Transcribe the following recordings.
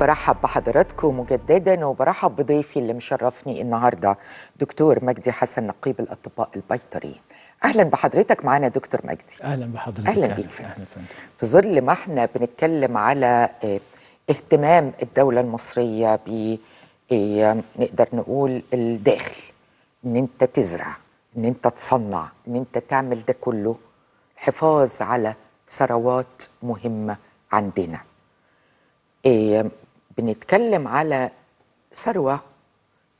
برحب بحضراتكم مجددا وبرحب بضيفي اللي مشرفني النهارده دكتور مجدي حسن نقيب الأطباء البيطريين. أهلا بحضرتك معانا دكتور مجدي. أهلا بحضرتك. أهلا بيك. أهلا فندم. في ظل ما إحنا بنتكلم على آه، اهتمام الدولة المصرية ب آه، نقدر نقول الداخل إن أنت تزرع إن أنت تصنع إن أنت تعمل ده كله حفاظ على ثروات مهمة عندنا. آه، بنتكلم على ثروة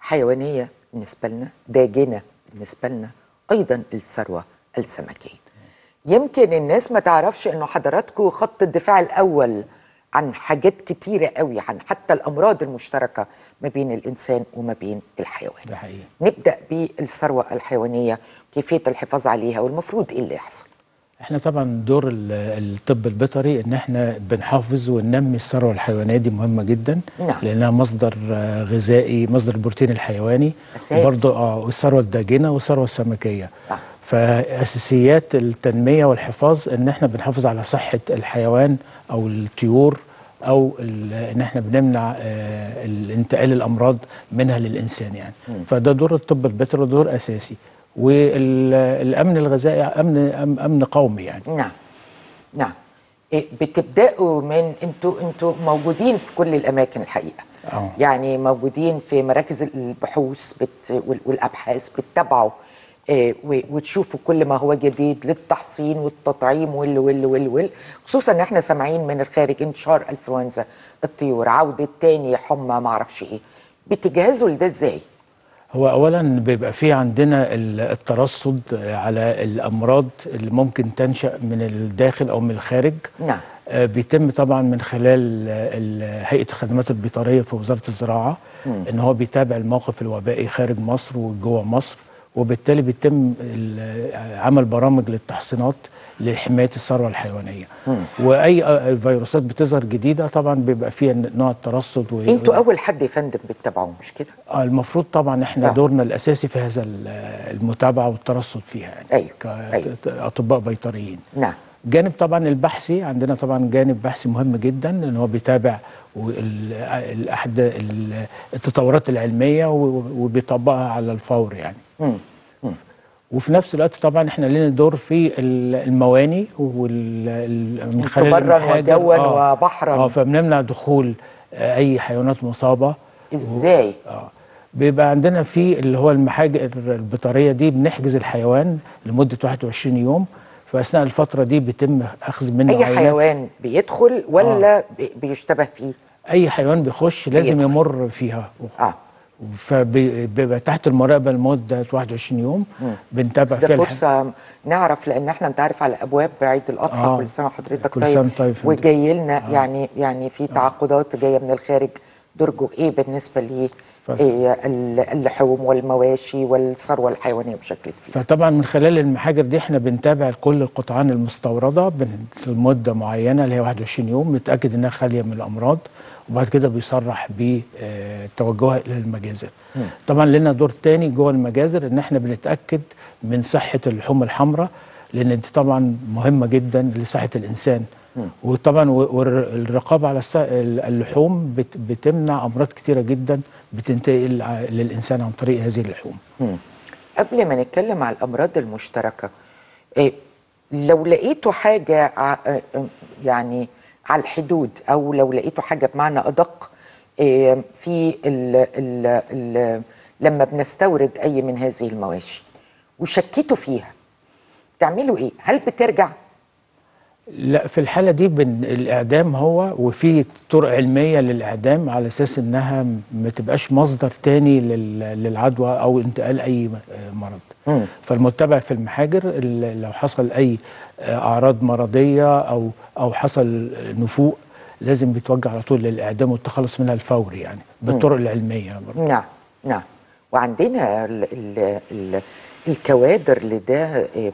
حيوانية بالنسبة لنا داجنة بالنسبة لنا أيضا الثروة السمكية. يمكن الناس ما تعرفش إنه حضراتكم خط الدفاع الأول عن حاجات كتيرة قوي عن حتى الأمراض المشتركة ما بين الإنسان وما بين الحيوان. ده حقيقي. نبدأ بالثروة الحيوانية كيفية الحفاظ عليها والمفروض إيه اللي يحصل. إحنا طبعا دور ال- الطب البيطري إن إحنا بنحافظ وننمي الثروة الحيوانية دي مهمة جدا نعم. لأنها مصدر آه، غذائي مصدر البروتين الحيواني. وبرضه آه والثروة الداجنة والثروة السمكية آه. فأساسيات التنمية والحفاظ إن إحنا بنحافظ على صحة الحيوان أو الطيور أو إن إحنا بنمنع آه، الانتقال الأمراض منها للإنسان يعني فده دور الطب البيطري ودور أساسي والأمن الغذائي امن أمن قومي يعني. نعم. نعم. إيه بتبدأوا من أنتوا أنتوا موجودين في كل الأماكن الحقيقة. آه. يعني موجودين في مراكز البحوث بت وال- والأبحاث بتتابعوا إيه وتشوفوا كل ما هو جديد للتحصين والتطعيم وال وال وال وال. خصوصا إن إحنا سامعين من الخارج انتشار انفلونزا الطيور عودة تاني حمى ما أعرفش إيه. بتجهزوا لده إزاي؟ هو اولا بيبقى في عندنا ال- الترصد على الأمراض اللي ممكن تنشأ من الداخل أو من الخارج. نعم. آه، بيتم طبعا من خلال ال- هيئة الخدمات البيطرية في وزارة الزراعة إن هو بيتابع الموقف الوبائي خارج مصر وجوه مصر. وبالتالي بيتم عمل برامج للتحصينات لحماية الثروة الحيوانية وأي فيروسات بتظهر جديدة طبعا بيبقى فيها نوع الترصد و- أنتوا أول حد يا فندم بتتابعوه مش كده؟ المفروض طبعا إحنا آه. دورنا الأساسي في هذا ال- المتابعة والترصد فيها يعني أيوة. كاطباء بيطريين نعم جانب طبعا البحثي عندنا طبعا جانب بحثي مهم جدا إن هو بيتابع الاحداث التطورات العلمية وبيطبقها على الفور يعني. وفي نفس الوقت طبعا إحنا لنا دور في ال- المواني وال ال- من خلال برا المحاجر. وجوا وبحرا. آه فبنمنع دخول آه، أي حيوانات مصابة إزاي؟ آه بيبقى عندنا في اللي هو المحاجر البيطريه دي بنحجز الحيوان لمدة 21 يوم فأثناء الفترة دي بيتم أخذ منه أي عينات. حيوان بيدخل ولا بي- بيشتبه فيه أي حيوان بيخش لازم بيدخل. يمر فيها آه فبيبقى تحت المراقبة لمدة 21 يوم بنتابع ده فيها الح- فرصة نعرف لأن إحنا أنت عارف على ابواب عيد الاضحى آه. كل سنة وحضرتك كل طيب. سنة طيب. وجاي لنا يعني يعني في تعاقدات جاية من الخارج درجه إيه بالنسبة ف- إيه ال- اللحوم والمواشي والثروة الحيوانية بشكل كبير؟ فطبعا من خلال المحاجر دي إحنا بنتابع كل القطعان المستوردة لمدة معينة اللي هي 21 يوم نتاكد إنها خالية من الأمراض. وبعد كده بيصرح بتوجهها إلى المجازر. طبعا لنا دور تاني جوه المجازر إن إحنا بنتأكد من صحة اللحوم الحمراء لأن دي طبعا مهمة جدا لصحة الإنسان. وطبعا والرقابه على اللحوم بت- بتمنع أمراض كتيرة جدا بتنتقل للإنسان عن طريق هذه اللحوم. قبل ما نتكلم على الأمراض المشتركة إيه لو لقيتوا حاجة يعني على الحدود أو لو لقيتوا حاجة بمعنى أدق إيه في ال ال ال لما بنستورد أي من هذه المواشي. وشكيتوا فيها. تعملوا إيه؟ هل بترجع لا في الحالة دي بن الإعدام هو وفي طرق علمية للإعدام على أساس إنها ما تبقاش مصدر تاني لل- للعدوى أو انتقال أي مرض. فالمتبع في المحاجر ال- لو حصل أي أعراض مرضية أو أو حصل نفوق لازم بيتوجه على طول للإعدام والتخلص منها الفوري يعني بالطرق العلمية برضه. نعم نعم وعندنا ال ال ال الكوادر لده إيه،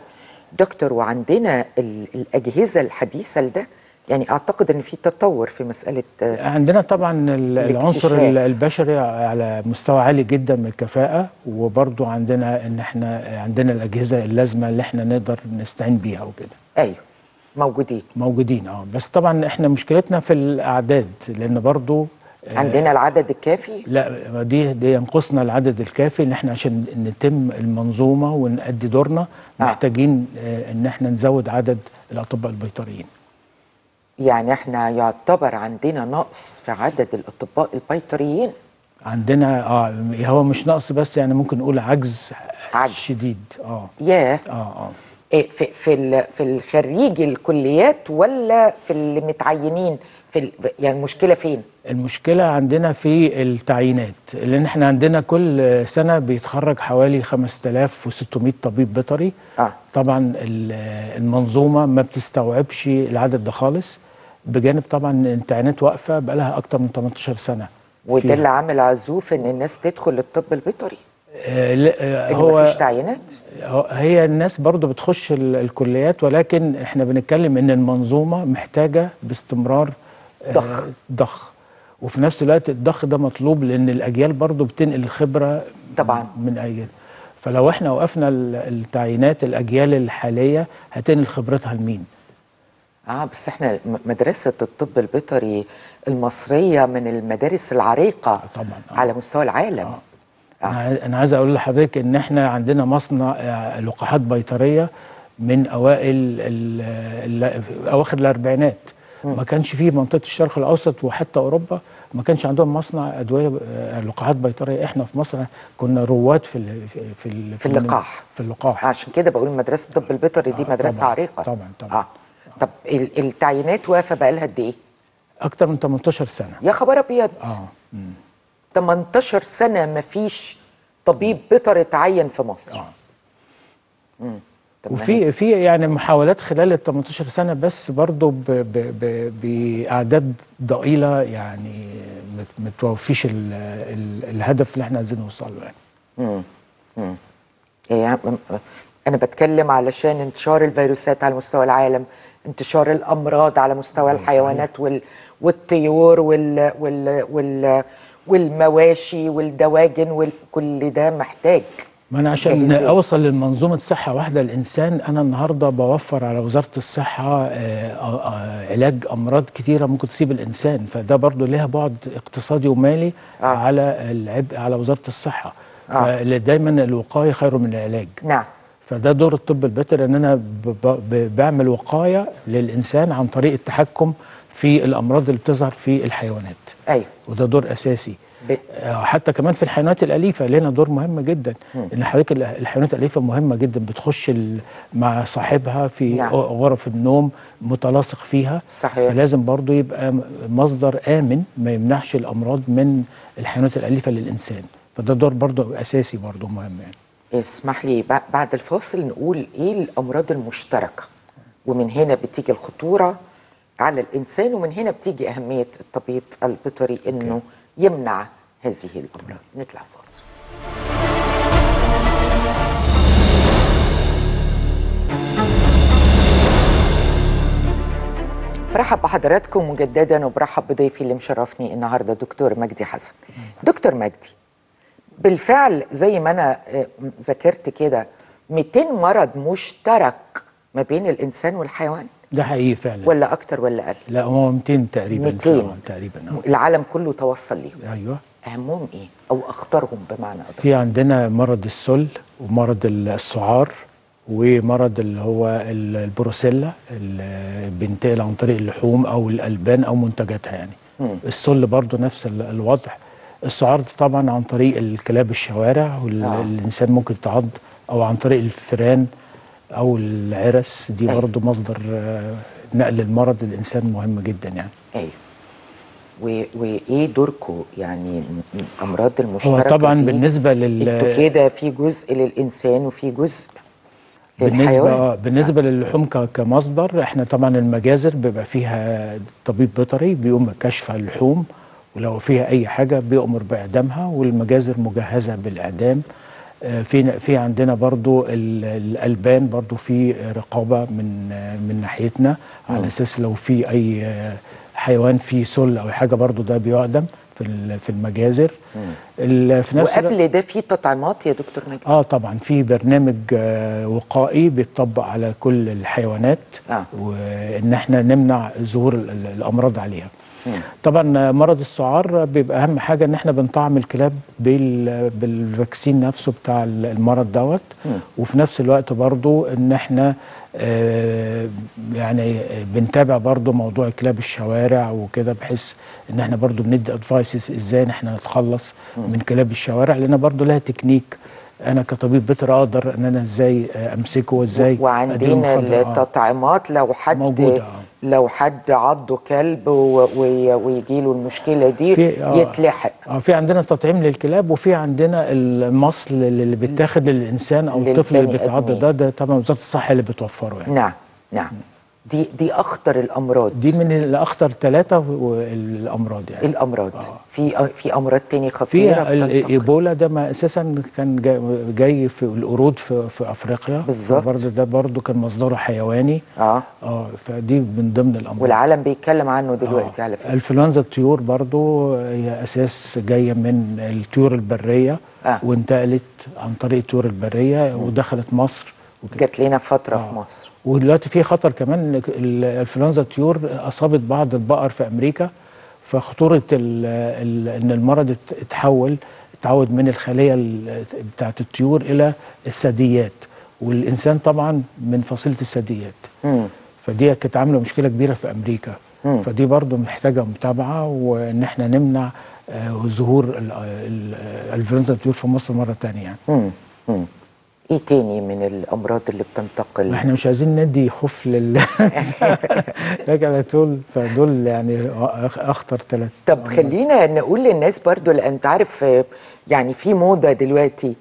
دكتور وعندنا ال الأجهزة الحديثة لده. يعني أعتقد أن في تطور في مسألة آه، عندنا طبعا ال- العنصر البشري على مستوى عالي جدا من الكفاءة وبرضو عندنا إن إحنا عندنا الأجهزة اللازمة اللي إحنا نقدر نستعين بيها وكده. أيوه موجودين. موجودين آه. بس طبعا إحنا مشكلتنا في الأعداد لأن برضو عندنا العدد الكافي؟ لا دي دي ينقصنا العدد الكافي إن إحنا عشان نتم المنظومة ونأدي دورنا آه. محتاجين آه، إن إحنا نزود عدد الأطباء البيطريين. يعني إحنا يعتبر عندنا نقص في عدد الأطباء البيطريين؟ عندنا آه هو مش نقص بس يعني ممكن نقول عجز, عجز. شديد آه. ياه. آه آه. إيه في في في الخريج الكليات ولا في اللي متعينين؟ في ال- يعني المشكلة فين؟ المشكلة عندنا في التعيينات لأن إحنا عندنا كل سنة بيتخرج حوالي 5600 طبيب بيطري آه. طبعا ال- المنظومة ما بتستوعبش العدد ده خالص بجانب طبعا التعيينات واقفة بقالها أكتر من 18 سنة وده فيها. اللي عامل عزوف إن الناس تدخل الطب البيطري آه لا، آه، هو مفيش تعيينات هي الناس برضو بتخش ال- الكليات ولكن إحنا بنتكلم إن المنظومة محتاجة باستمرار ضخ. ضخ وفي نفس الوقت الضخ ده مطلوب لأن الأجيال برضو بتنقل الخبره طبعا. من أجيال. فلو إحنا وقفنا ال- التعيينات الأجيال الحالية هتنقل خبرتها لمين؟ آه بس إحنا مدرسة الطب البيطري المصرية من المدارس العريقة طبعا. آه. على مستوى العالم. أنا عايز- أنا عايز أقول لحضرتك إن إحنا عندنا مصنع آه، لقاحات بيطرية من أوائل أواخر الأربعينات. ما كانش فيه منطقة الشرق الأوسط وحتى أوروبا ما كانش عندهم مصنع أدوية آه، لقاحات بيطرية. إحنا في مصر كنا رواد في ال في في, ال- في اللقاح. في اللقاح. عشان كده بقول مدرسه الطب البيطري دي آه، مدرسة طبعاً، عريقة. طبعاً، طبعاً. آه. طب ال- التعيينات واقفة بقى لها قد إيه؟ أكتر من 18 سنة. يا خبر أبيض. آه مم. 18 سنة ما فيش طبيب بيطري اتعين في مصر. آه. هي- وفي في يعني محاولات خلال ال 18 سنة بس برضه بأعداد ضئيلة يعني ما- توفيش ال- ال- الهدف اللي إحنا عايزين نوصل له يعني مم. مم. يعني أنا بتكلم علشان انتشار الفيروسات على مستوى العالم انتشار الأمراض على مستوى صحيح. الحيوانات وال... والطيور وال... وال... وال... والمواشي والدواجن وكل ده محتاج ما أنا عشان. أوصل للمنظومة صحه واحدة للانسان أنا النهارده بوفر على وزارة الصحة آه، آه، آه، علاج أمراض كتيرة ممكن تصيب الإنسان فده برضه ليها بعد اقتصادي ومالي آه. على العبء على وزارة الصحة آه. فدايما الوقاية خير من العلاج نعم فده دور الطب البيطري إن أنا بعمل وقاية للإنسان عن طريق التحكم في الأمراض اللي بتظهر في الحيوانات أيوه وده دور أساسي حتى كمان في الحيوانات الأليفة لنا دور مهم جدا. إن حضرتك ال- الحيوانات الأليفة مهمة جدا بتخش مع صاحبها في نعم. غرف النوم متلاصق فيها. صحيح. فلازم برضو يبقى مصدر آمن ما يمنعش الأمراض من الحيوانات الأليفة للإنسان. فده دور برضو أساسي برضو مهم يعني. اسمح لي بع- بعد الفاصل نقول إيه الأمراض المشتركة؟ ومن هنا بتيجي الخطورة على الإنسان ومن هنا بتيجي أهمية الطبيب البيطري إنه يمنع هذه الامراض نطلع فاصل. برحب بحضراتكم مجددا وبرحب بضيفي اللي مشرفني النهارده دكتور مجدي حسن. دكتور مجدي بالفعل زي ما أنا آه، ذاكرت كده 200 مرض مشترك ما بين الإنسان والحيوان. ده حقيقي فعلا. ولا أكتر ولا أقل. لا هو 200 تقريبا 200 آه، تقريبا آه. العالم كله توصل ليهم. أيوه. أهمهم إيه؟ أو أخطرهم بمعنى أدق. في عندنا مرض السل ومرض السعار ومرض اللي هو ال- البروسيلا اللي بينتقل عن طريق اللحوم أو الألبان أو منتجاتها يعني. مم. السل برضو نفس ال- الوضع. السعار ده طبعا عن طريق الكلاب الشوارع آه. والانسان ممكن يتعض أو عن طريق الفئران أو العرس دي أيوة. برضو مصدر آه، نقل المرض للإنسان مهم جدا يعني. أيوه. وإيه دوركم يعني الامراض هو المشتركة طبعا دي؟ بالنسبة لل أنتوا كده في جزء للإنسان وفي جزء بالنسبة آه، بالنسبة للحوم كمصدر إحنا طبعا المجازر بيبقى فيها طبيب بيطري بيقوم بكشف اللحوم ولو فيها أي حاجة بيأمر بإعدامها والمجازر مجهزة بالإعدام. في في عندنا برضو ال- الألبان برضو في رقابة من من ناحيتنا على أساس لو في أي حيوان فيه سل أو حاجة برضو ده بيعدم في في المجازر. ال- في نفس وقبل ده في تطعيمات يا دكتور نجم؟ آه طبعا في برنامج آه، وقائي بيتطبق على كل الحيوانات آه. وإن إحنا نمنع ظهور ال- ال- الأمراض عليها. طبعا مرض السعار بيبقى أهم حاجة إن إحنا بنطعم الكلاب بال- بالفاكسين نفسه بتاع ال- المرض دوت. وفي نفس الوقت برضو إن إحنا آه، يعني بنتابع برضو موضوع كلاب الشوارع وكده بحيث إن إحنا برضو بندي advices إزاي إن إحنا نتخلص من كلاب الشوارع لأن برضو لها تكنيك. أنا كطبيب بيطري أقدر إن أنا إزاي أمسكه وإزاي وعندنا. التطعيمات لو حد موجودة، آه. لو حد عضه كلب ويجي له المشكلة دي آه. يتلحق آه في عندنا تطعيم للكلاب وفي عندنا المصل اللي بيتاخد للإنسان أو الطفل اللي بيتعض. ده ده طبعا وزارة الصحة اللي بتوفره يعني نعم نعم دي دي أخطر الأمراض دي من الأخطر ثلاثة الامراض يعني الأمراض في في أمراض تاني في خطيره بتنتقل. الإيبولا ده ما أساسا كان جاي, جاي في القرود في, في أفريقيا بالظبط. برضه ده برضه كان مصدره حيواني آه آه فدي من ضمن الأمراض والعالم بيتكلم عنه دلوقتي آه. على فكرة انفلونزا الطيور برضو هي أساس جاية من الطيور البرية آه. وانتقلت عن طريق الطيور البرية ودخلت مصر. جات لنا فترة آه. في مصر ودلوقتي في خطر كمان ال- الإنفلونزا الطيور أصابت بعض البقر في أمريكا فخطورة ال ال إن المرض ات- اتحول اتعود من الخلية ال- بتاعت الطيور إلى الثدييات والإنسان طبعا من فصيلة الثدييات. فدي كانت عاملة مشكلة كبيرة في أمريكا مم. فدي برضو محتاجة متابعة وإن إحنا نمنع آه، ظهور ال- ال- الإنفلونزا الطيور في مصر مرة تانية يعني مم. مم. إيه تاني من الأمراض اللي بتنتقل؟ إحنا مش عايزين ندي خوف لل لكن على طول فدول يعني أخطر ثلاث طب خلينا نقول للناس برضو لأن أنت عارف آه، يعني في موضة دلوقتي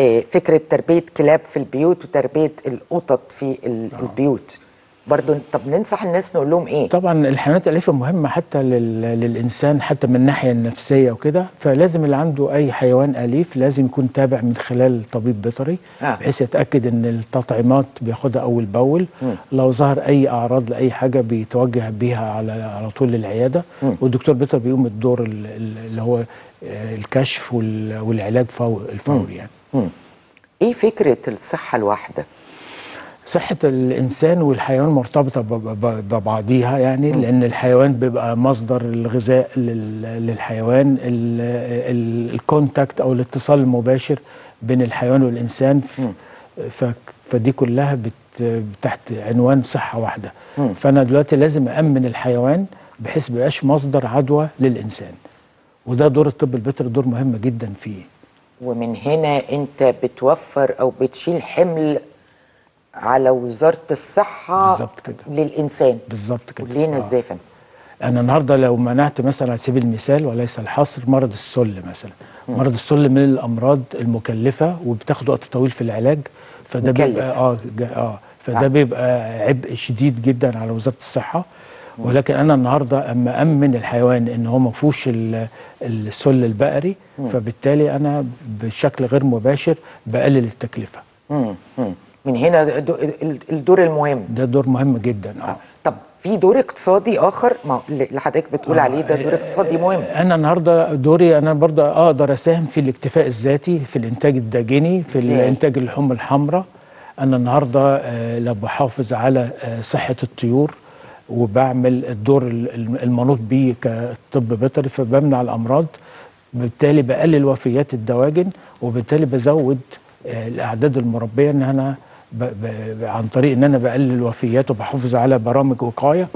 آه، فكرة تربية كلاب في البيوت وتربية القطط في ال- البيوت. برضو طب ننصح الناس نقول لهم إيه طبعا الحيوانات الأليفة مهمة حتى لل... للإنسان حتى من الناحيه النفسية وكده فلازم اللي عنده أي حيوان أليف لازم يكون تابع من خلال طبيب بيطري آه. بحيث يتأكد إن التطعيمات بياخدها أول بأول. لو ظهر أي أعراض لأي حاجة بيتوجه بيها على على طول للعيادة مم. والدكتور بيطري بيقوم الدور ال- ال- اللي هو آه، الكشف وال... والعلاج فور الفوري يعني مم. إيه فكرة الصحة الواحدة صحة الإنسان والحيوان مرتبطة ببعضيها يعني لأن الحيوان بيبقى مصدر الغذاء لل- للحيوان. ال- ال- الكونتاكت أو الاتصال المباشر بين الحيوان والإنسان فدي كلها تحت عنوان صحة واحدة. فأنا دلوقتي لازم أأمن الحيوان بحيث ميبقاش مصدر عدوى للإنسان. وده دور الطب البيطري دور مهم جدا فيه. ومن هنا أنت بتوفر أو بتشيل حمل على وزارة الصحة بالظبط كده. للإنسان. بالظبط كده. لينا آه. إزاي فندم؟ أنا النهارده لو منعت مثلا على سبيل المثال وليس الحصر مرض السل مثلا. مرض السل من الأمراض المكلفة وبتاخد وقت طويل في العلاج فده مكلف. بيبقى آه جا- آه. فده آه. بيبقى عبء شديد جدا على وزارة الصحة. ولكن أنا النهارده أما أمن الحيوان إن هو ما فيهوش ال- السل البقري فبالتالي أنا بشكل غير مباشر بقلل التكلفة. من هنا دو- ال- الدور المهم. ده دور مهم جدا آه. طب في دور اقتصادي آخر؟ ما اللي حضرتك بتقول عليه ده دور اقتصادي مهم. أنا النهارده دوري أنا برضه أقدر أساهم في الاكتفاء الذاتي في الإنتاج الداجني في؟ الإنتاج اللحوم الحمراء. أنا النهارده آه، لو بحافظ على آه، صحة الطيور وبعمل الدور ال- الم- المنوط بيه كطب بيطري فبمنع الأمراض بالتالي بقلل وفيات الدواجن وبالتالي بزود آه، الأعداد المربية إن أنا ب ب عن طريق إن أنا بقلل الوفيات وبحافظ على برامج وقاية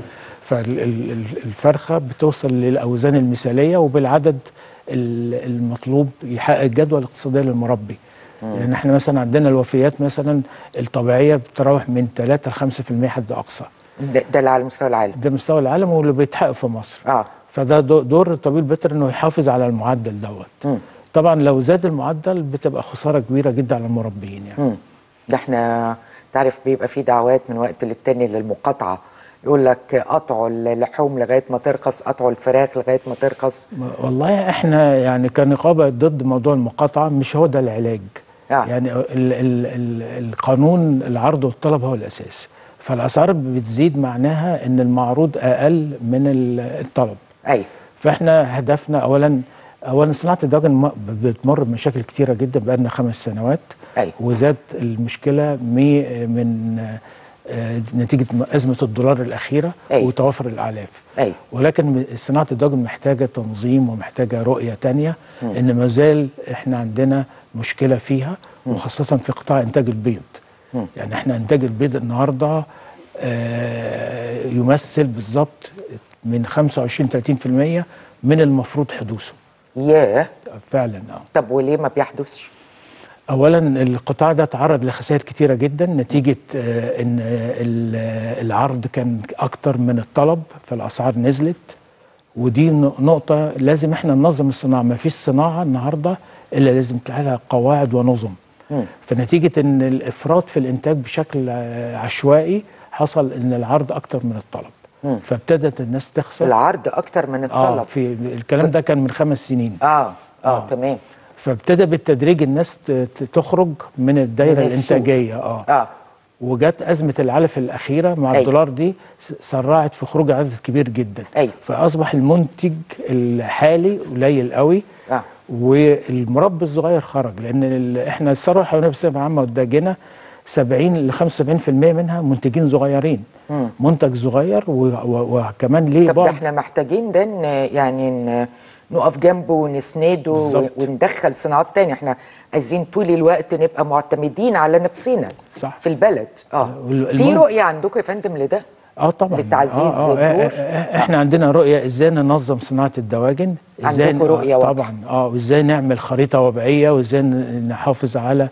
فالفرخه بتوصل للأوزان المثالية وبالعدد ال- المطلوب يحقق الجدوى الاقتصادية للمربي. لأن إحنا مثلا عندنا الوفيات مثلا الطبيعية بتتراوح من 3 ل 5% حد أقصى. ده, ده على مستوى العالم. ده مستوى العالم واللي بيتحقق في مصر. آه. فده دو- دور الطبيب البيطري إنه يحافظ على المعدل دوت. طبعا لو زاد المعدل بتبقى خسارة كبيرة جدا على المربيين يعني. مم. ده إحنا تعرف بيبقى في دعوات من وقت للتاني للمقاطعة. يقول لك قطعوا اللحوم لغاية ما ترخص قطعوا الفراخ لغاية ما ترخص. والله إحنا يعني كنقابة ضد موضوع المقاطعة مش هو ده العلاج. آه. يعني ال ال ال القانون العرض والطلب هو الأساس. فالأسعار بتزيد معناها إن المعروض أقل من ال- الطلب. أيوه. فإحنا هدفنا اولا اولا صناعة الدواجن م- بتمر بمشاكل كتيرة جدا بقالنا خمس سنوات. أيوة. وزاد المشكلة مي- من آه، نتيجة أزمة الدولار الأخيرة أيوة. وتوافر الأعلاف. أيوة. ولكن صناعة الدواجن محتاجة تنظيم ومحتاجة رؤية تانية إن ما زال إحنا عندنا مشكلة فيها وخاصة في قطاع إنتاج البيض. يعني إحنا إنتاج البيض النهارده آه، يمثل بالظبط من 25 30% من المفروض حدوثه. ياه فعلا آه. طب وليه ما بيحدثش؟ اولا القطاع ده تعرض لخسائر كتيرة جدا نتيجة آه، إن آه، ال- العرض كان أكتر من الطلب فالأسعار نزلت. ودي نقطة لازم إحنا ننظم الصناعة. ما فيش صناعة النهارده إلا لازم لها قواعد ونظم. مم. فنتيجة إن الإفراط في الإنتاج بشكل آه، عشوائي حصل إن العرض أكتر من الطلب. مم. فابتدت الناس تخسر. العرض أكتر من آه الطلب. في الكلام ده كان من خمس سنين. آه آه, آه. تمام. فابتدى بالتدريج الناس تخرج من الدايرة من. الإنتاجية. آه. آه. وجت أزمة العلف الأخيرة مع أيوة. الدولار دي سرعت في خروج عدد كبير جدا. أيوة. فأصبح المنتج الحالي قليل قوي. آه. والمربي الصغير خرج. لأن إحنا الثروه الحيوانيه بصفه عامه والداجنه 70 ل 75% منها منتجين صغيرين مم. منتج صغير وكمان ليه طب إحنا محتاجين ده يعني نقف جنبه ونسنده. وندخل صناعات تانية إحنا عايزين طول الوقت نبقى معتمدين على نفسنا صح. في البلد آه في رؤية عندكم يا فندم لده آه طبعا لتعزيز آه الدور؟ آه آه إحنا عندنا رؤية إزاي ننظم صناعة الدواجن إزاي عندكم رؤية آه. طبعا آه وازاي نعمل خريطة وبائيه وازاي نحافظ على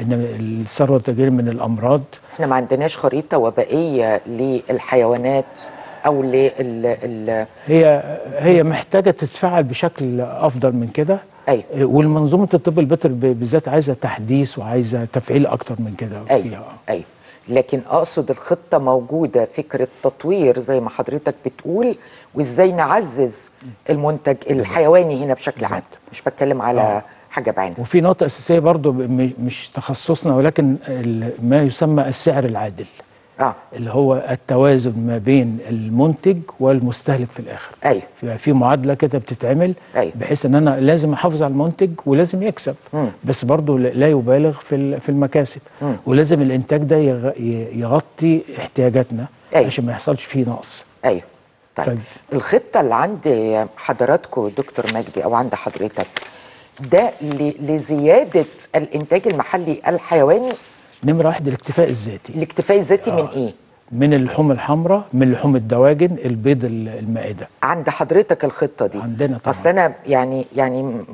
الثروة التجاريه من الأمراض إحنا ما عندناش خريطة وبائية للحيوانات أو لل. هي هي محتاجة تتفعل بشكل أفضل من كده أيوة. والمنظومة الطب البيطري بالذات عايزة تحديث وعايزة تفعيل أكتر من كده أيوه فيها أيوه لكن أقصد الخطة موجودة فكرة تطوير زي ما حضرتك بتقول وإزاي نعزز المنتج الحيواني هنا بشكل عام. مش بتكلم على آه. حاجة بعينها وفي نقطة أساسية برضو م- مش تخصصنا ولكن ما يسمى السعر العادل آه اللي هو التوازن ما بين المنتج والمستهلك في الآخر أيوه في- في معادلة كده بتتعمل أيوة. بحيث إن أنا لازم أحافظ على المنتج ولازم يكسب مم. بس برضه لا- يبالغ في في المكاسب مم. ولازم الإنتاج ده يغطي احتياجاتنا أيوة. عشان ما يحصلش فيه نقص أيوه طيب طيب. الخطة اللي عند حضراتكم دكتور مجدي أو عند حضرتك ده لزيادة الإنتاج المحلي الحيواني. نمرة واحد الاكتفاء الذاتي. الاكتفاء الذاتي من إيه؟ من اللحوم الحمراء من لحوم الدواجن البيض ال- المائدة. عند حضرتك الخطة دي. عندنا طبعا. أصل أنا يعني يعني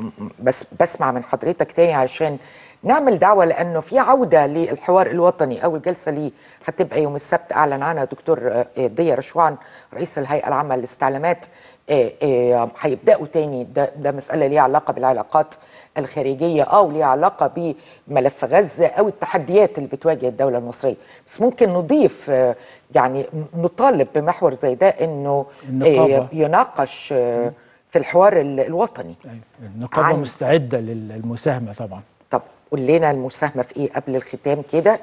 بس بسمع من حضرتك تاني عشان نعمل دعوة لأنه في عودة للحوار الوطني. أول جلسة ليه هتبقى يوم السبت أعلن عنها دكتور آه، ضياء رشوان رئيس الهيئة العامة للاستعلامات. آه، آه، هيبدأوا تاني. ده ده مسألة ليها علاقة بالعلاقات الخارجية أو ليها علاقة بملف غزة أو التحديات اللي بتواجه الدولة المصرية. بس ممكن نضيف آه، يعني نطالب بمحور زي ده إنه النقابة. آه، يناقش آه، في الحوار ال- الوطني. أيوة. النقابة مستعدة لل- للمساهمة طبعا. طب قول لنا المساهمة في إيه قبل الختام كده؟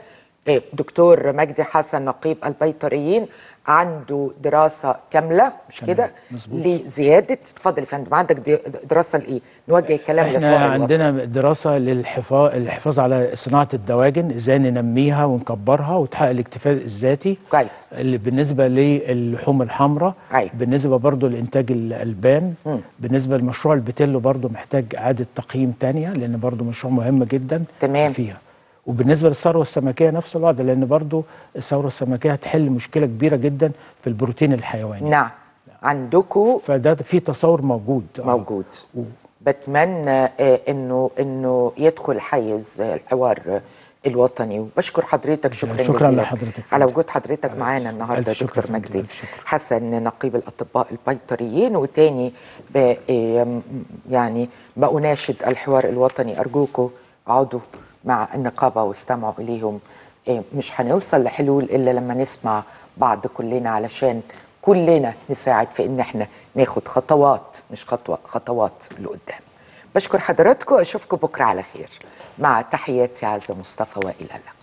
آه، دكتور مجدي حسن نقيب البيطريين عنده دراسة كاملة مش كده. لزيادة اتفضل يا فندم عندك دراسة لإيه نوجه الكلام إحنا. عندنا دراسة للحفاظ الحفاظ على صناعة الدواجن إزاي ننميها ونكبرها وتحقق الاكتفاء الذاتي كويس اللي بالنسبة للحوم الحمراء أيوة. بالنسبة برضو لإنتاج الالبان مم. بالنسبة لمشروع البتيلو برضو محتاج إعادة تقييم تانية لأن برضو مشروع مهم جدا تمام. فيها وبالنسبة للثروة السمكية نفس الوضع لأن برضو الثروة السمكية هتحل مشكلة كبيرة جدا في البروتين الحيواني. نعم. عندكم فده في تصور موجود. آه. موجود. و- بتمنى آه، إنه إنه يدخل حيز آه، الحوار آه، الوطني. وبشكر حضرتك شكرا شكراً لحضرتك. على وجود حضرتك معانا النهارده دكتور مجدي. حسن نقيب الأطباء البيطريين وتاني آم، يعني بأناشد الحوار الوطني. أرجوكم اقعدوا مع النقابة واستمعوا إليهم. آه، مش هنوصل لحلول إلا لما نسمع بعض كلنا علشان كلنا نساعد في إن إحنا ناخد خطوات مش خطوة خطوات لقدام. بشكر حضراتكم أشوفكم بكرة على خير. مع تحياتي عزة مصطفى وإلى اللقاء.